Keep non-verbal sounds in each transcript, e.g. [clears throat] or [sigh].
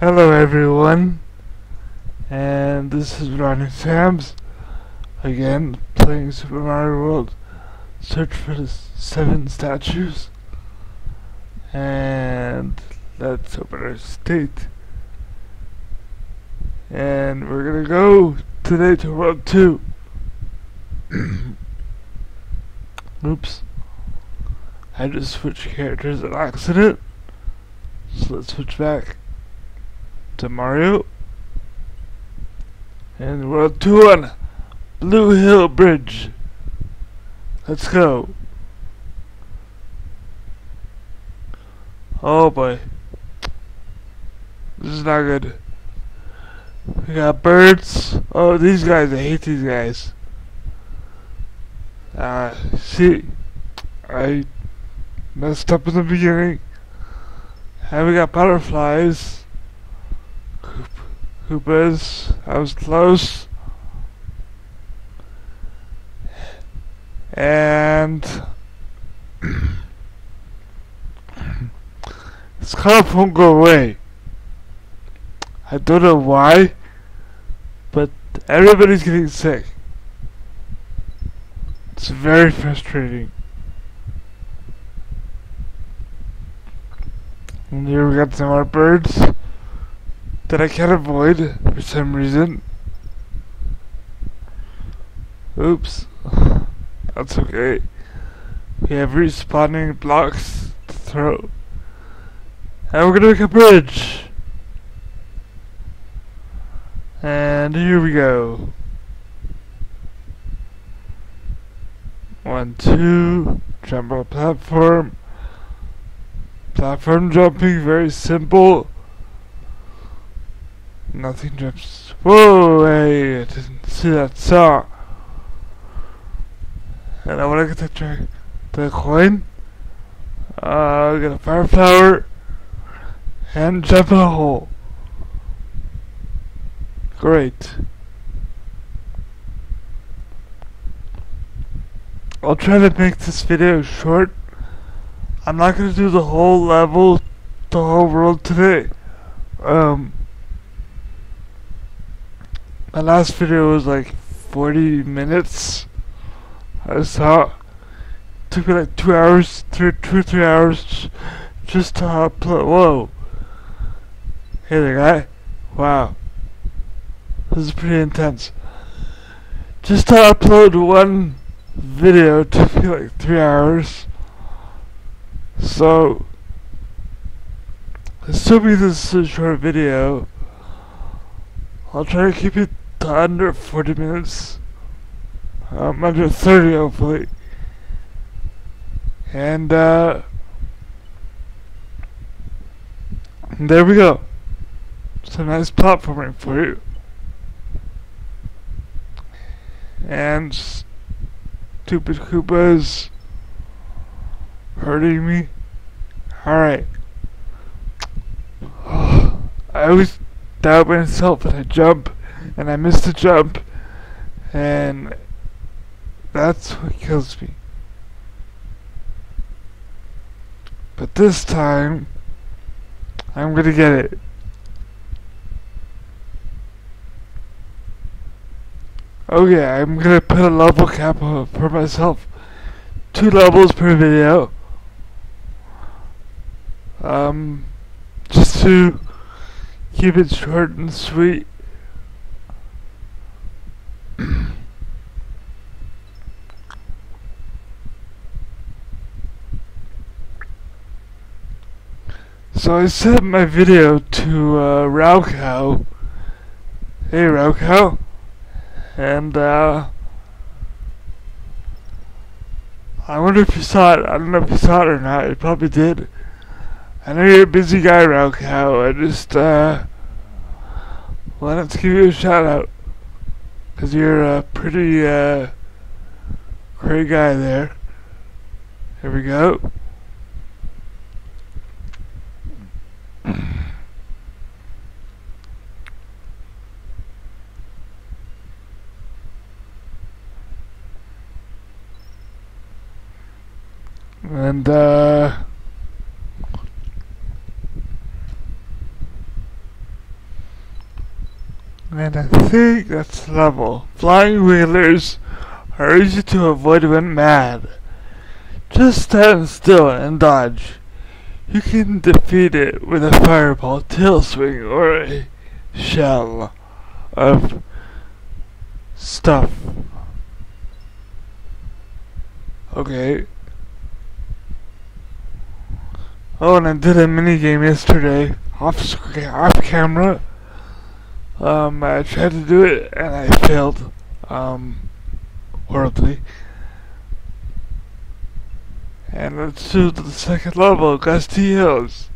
Hello everyone, and this is Ronnie Sams, again playing Super Mario World, search for the seven statues, and let's open our state, and we're gonna go today to World 2. [coughs] Oops, I just switched characters on accident, so let's switch back to Mario. And World 2 on Blue Hill Bridge. Let's go. Oh boy. This is not good. We got birds. Oh, these guys. I hate these guys. Uh, see, I messed up in the beginning. And we got butterflies. Koopas. I was close. And cough won't go away. I don't know why, but everybody's getting sick. It's very frustrating. And here we got some more birds that I can't avoid for some reason. Oops. That's okay. We have respawning blocks to throw. And we're gonna make a bridge. And here we go. One, two, jump on platform. Platform jumping, very simple. Nothing jumps. Whoa, hey, I didn't see that saw. And I want to get the, the coin. Uh, get a fire flower. And jump in a hole. Great. I'll try to make this video short. I'm not to do the whole level, the whole world today. Um, my last video was like 40 minutes. I saw took me like two hours, three, two or three hours just to upload. Whoa. Hey there, guy. Wow. This is pretty intense. Just to upload one video took me like three hours. So, assuming this is a short video, I'll try to keep it to under 40 minutes. Um, under 30 hopefully. And, uh, there we go. Some nice platforming for you. And stupid Koopas hurting me. Alright. [sighs] I always doubt myself and I jump and I missed the jump and that's what kills me. But this time I'm gonna get it. Okay, I'm gonna put a level cap for myself. Two levels per video. Um, just to keep it short and sweet. [clears throat] so I sent my video to uh, Raocow. Hey Raocow. And uh, I wonder if you saw it. I don't know if you saw it or not. You probably did. I know you're a busy guy, Raocow. I just uh, wanted to give you a shout out. Because you're a pretty uh, great guy there. Here we go. And, uh, And I that's level. Flying wheelers are easy to avoid when mad. Just stand still and dodge. You can defeat it with a fireball, tail swing, or a shell of stuff. Okay. Oh, and I did a mini game yesterday off screen, off camera. Um, I tried to do it and I failed. Um, horribly. And let's do the second level, Gusty Hills.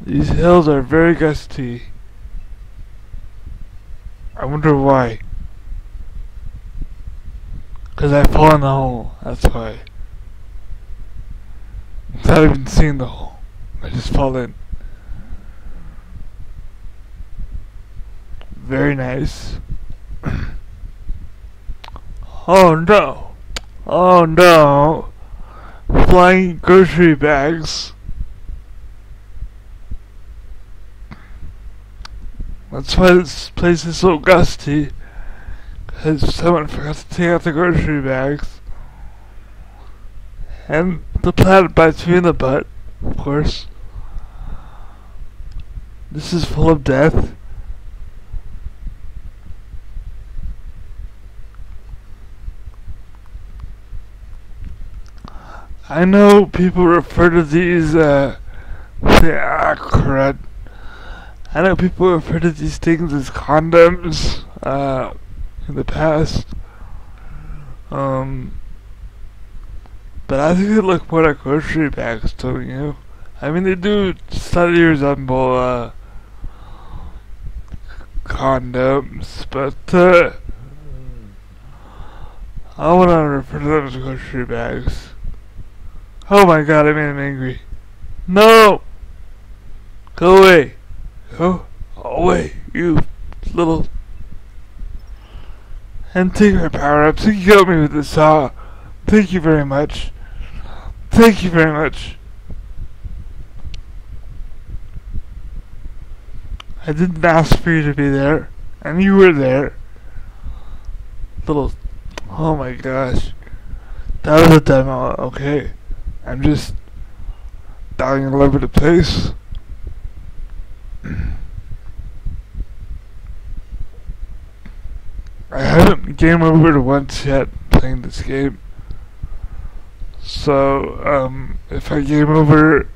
These hills are very gusty. I wonder why. Cause I fall in the hole, that's why. Without even seeing the hole. I just fall in. Very nice. [clears throat] oh no. Oh no. Flying grocery bags. That's why this place is so gusty. Because someone forgot to take out the grocery bags. And the planet bites me in the butt, of course. This is full of death. I know people refer to these, uh, ah, crud. I know people refer to these things as condoms, uh, in the past. Um, but I think they look more like grocery bags, don't you? I mean, they do slightly resemble, uh, condoms, but, uh, I want to refer to them as grocery bags. Oh my god, I made him angry. No! Go away! Go away, you little... And take my power-ups. You killed me with the saw. Thank you very much. Thank you very much. I didn't ask for you to be there, and you were there. Little... Oh my gosh. That was a demo, okay. I'm just dying all over the place. I haven't game over once yet playing this game. So, um, if I game over,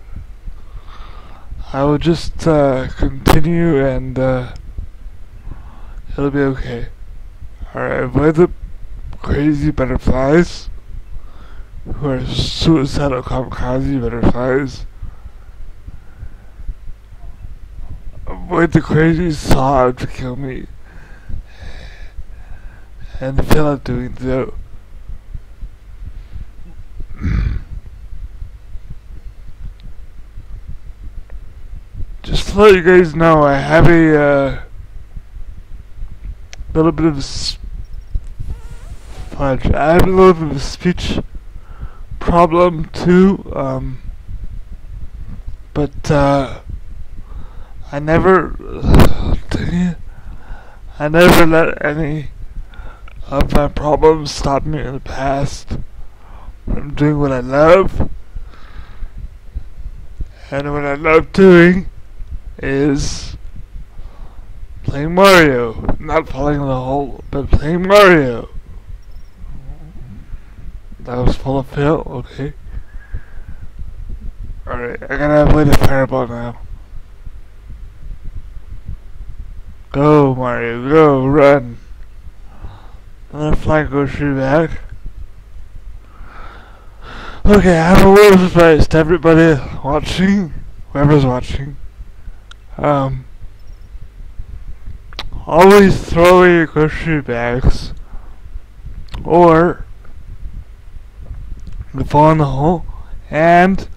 I will just uh, continue and uh, it'll be okay. Alright, avoid the crazy butterflies who are suicidal kamikaze butterflies. Avoid the crazy saw to kill me. And feel like doing so. [clears throat] Just to let you guys know, I have a uh, little bit of a fudge. I have a little bit of speech problem too. Um, but uh, I never, [sighs] I never let any of my problems stop me in the past from doing what I love. And what I love doing is playing Mario. Not falling in the hole, but playing Mario. That was full of fail? Okay. Alright, I gotta avoid the fireball now. Go, Mario, go, run. I'm gonna fly grocery bag. Okay, I have a of advice to everybody watching, whoever's watching. Um, always throw away your grocery bags, or the final hole, and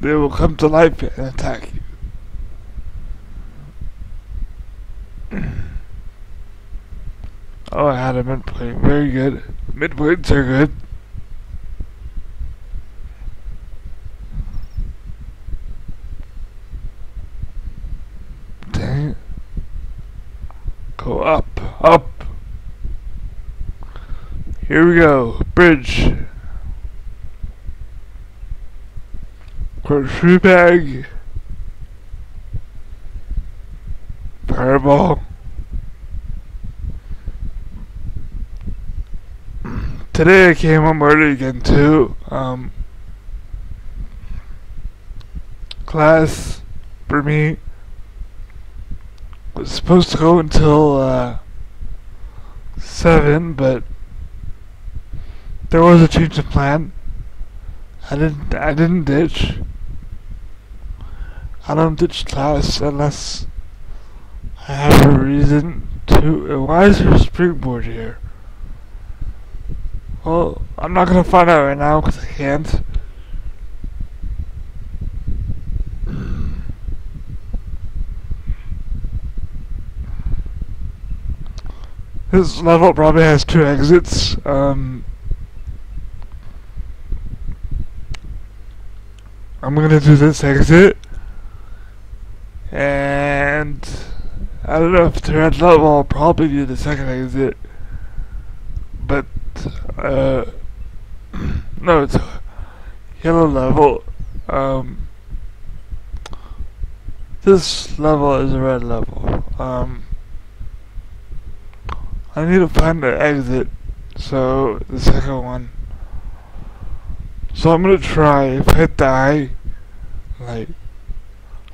they will come to life and attack you. [clears throat] oh, I had a midpoint. Very good. Midpoints are good. Dang. Go up, up. Here we go. Bridge. Grocery bag. Fireball. Today I came home early again too. Um, class for me was supposed to go until uh, seven, but there was a change of plan. I didn't. I didn't ditch. I don't ditch class unless I have a reason to. Why is there a springboard here? Well, I'm not gonna find out right now because I can't. This level probably has two exits. Um, I'm gonna do this exit, and I don't know if the red level. I'll probably do the second exit, but uh, [clears throat] no, it's yellow level. Um, this level is a red level. Um, I need to find the exit. So the second one. So I'm gonna try. If I die, like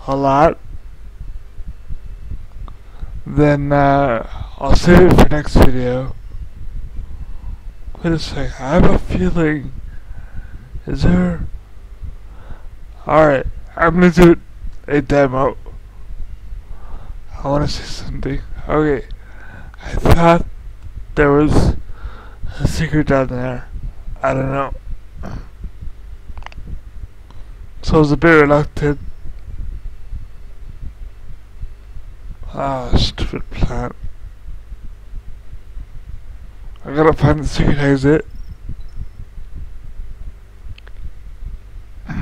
a lot, then uh, I'll save it for next video. Wait a second. I have a feeling. Is there? Alright. I'm gonna do a demo. I wanna see something. Okay. I thought there was a secret down there. I don't know. So I was a bit reluctant. Ah, stupid plant. I gotta find the secret exit. [sighs]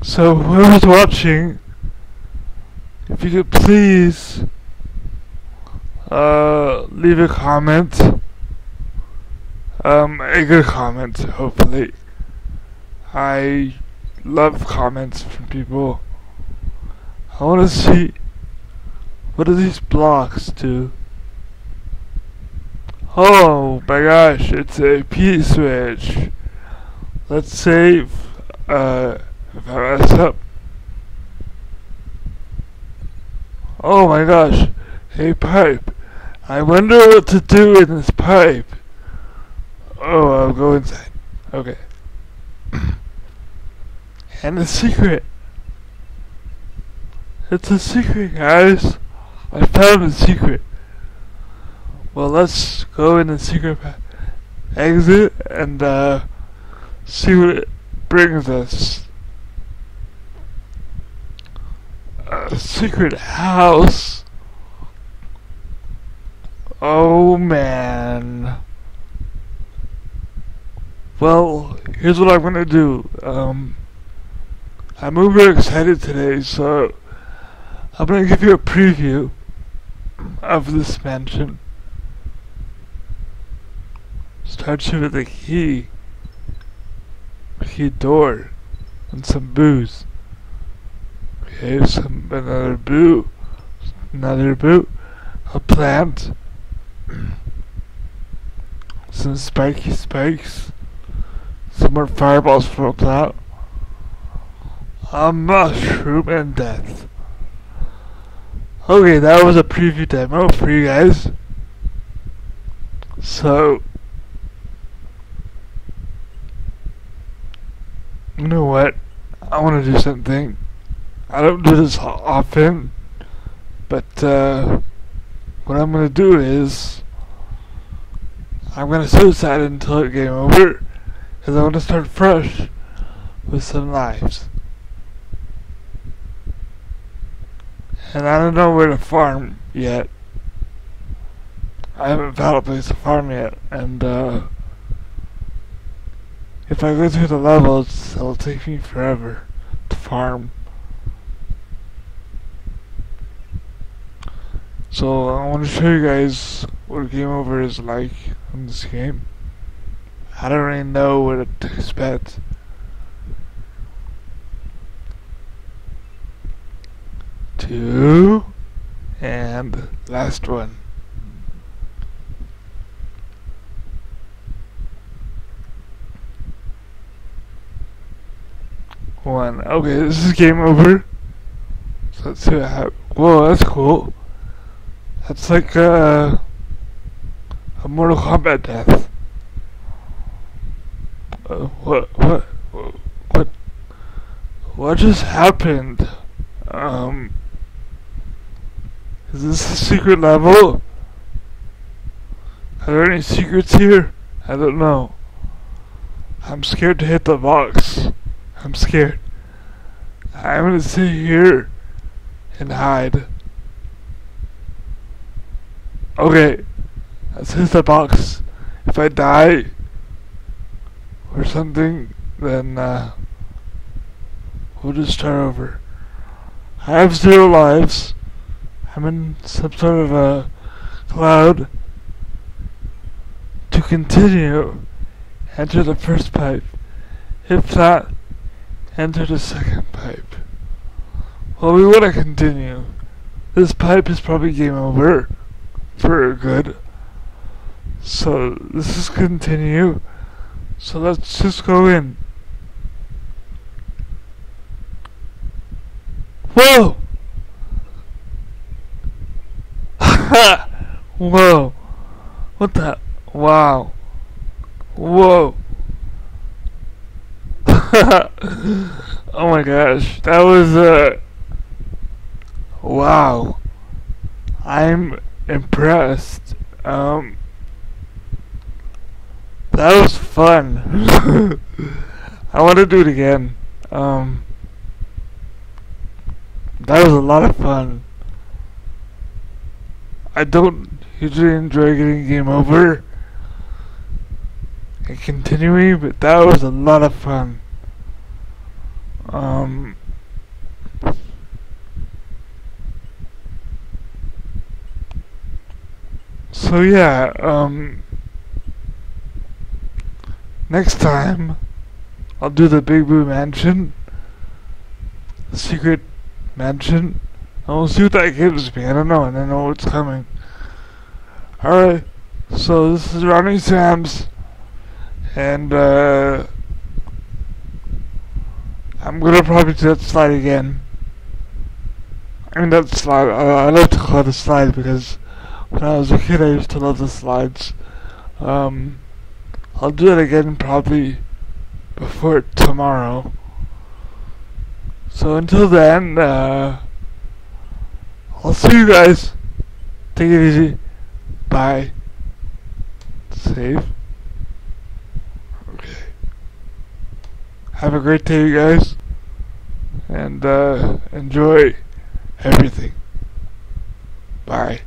So whoever's watching, if you could please uh, leave a comment, um, a good comment, hopefully. I love comments from people. I want to see what do these blocks do? Oh my gosh, it's a P switch. Let's save. Uh, if I mess up. Oh my gosh, a pipe. I wonder what to do in this pipe. Oh, I'll go inside. Okay. [clears throat] and the secret. It's a secret, guys. I found a secret. Well, let's go in the secret exit and uh, see what it brings us. A secret house. Oh man. Well, here's what I'm gonna do. Um, I'm uber excited today, so I'm gonna give you a preview of this mansion. Starts with a key, a key door, and some booze. Okay, some another boo, another boo, a plant, [clears throat] some spiky spikes, some more fireballs a plant, a mushroom and death. Okay, that was a preview demo for you guys. So, you know what? I want to do something. I don't do this often, but uh, what I'm going to do is I'm going to suicide until it game over because I want to start fresh with some lives. And I don't know where to farm yet. I haven't found a place to farm yet, and uh, if I go through the levels, it'll take me forever to farm. So I want to show you guys what game over is like in this game. I don't really know what to expect. Two and last one. One. Okay, this is game over. So let's see what happens. Whoa, that's cool. That's like a, a Mortal Kombat death. What, what, what, what just happened? Um, is this a secret level? Are there any secrets here? I don't know. I'm scared to hit the box. I'm scared. I'm gonna sit here and hide. Okay, let's hit the box. If I die or something, then uh, we'll just start over. I have zero lives. I'm in some sort of a cloud. To continue, enter the first pipe. If not, enter the second pipe. Well, we want to continue. This pipe is probably game over. For good. So, this is continue. So let's just go in. Whoa! [laughs] Whoa! What the? Wow! Whoa! [laughs] oh my gosh, that was uh wow. I'm impressed. Um that was fun. [laughs] I want to do it again. Um that was a lot of fun. I don't usually enjoy getting game over and continuing, but that was a lot of fun. Um, so yeah, um, next time I'll do the Big Boo Mansion, secret mansion. And we'll see what that gives me. I don't know. I don't know what's coming. Alright. So this is Ronnie Sams. And uh I'm gonna probably do that slide again. I mean that slide, uh, I love to call it a slide because when I was a kid I used to love the slides. Um, I'll do it again probably before tomorrow. So until then, uh, I'll see you guys. Take it easy. Bye. Save. Okay. Have a great day, you guys. And uh, enjoy everything. Bye.